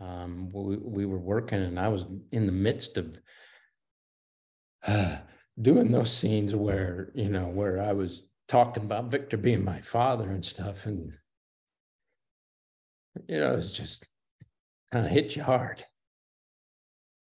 um, we, we were working and I was in the midst of uh, doing those scenes where, you know, where I was talking about Victor being my father and stuff. And, you know, it's just kind of hit you hard.